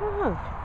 Oh,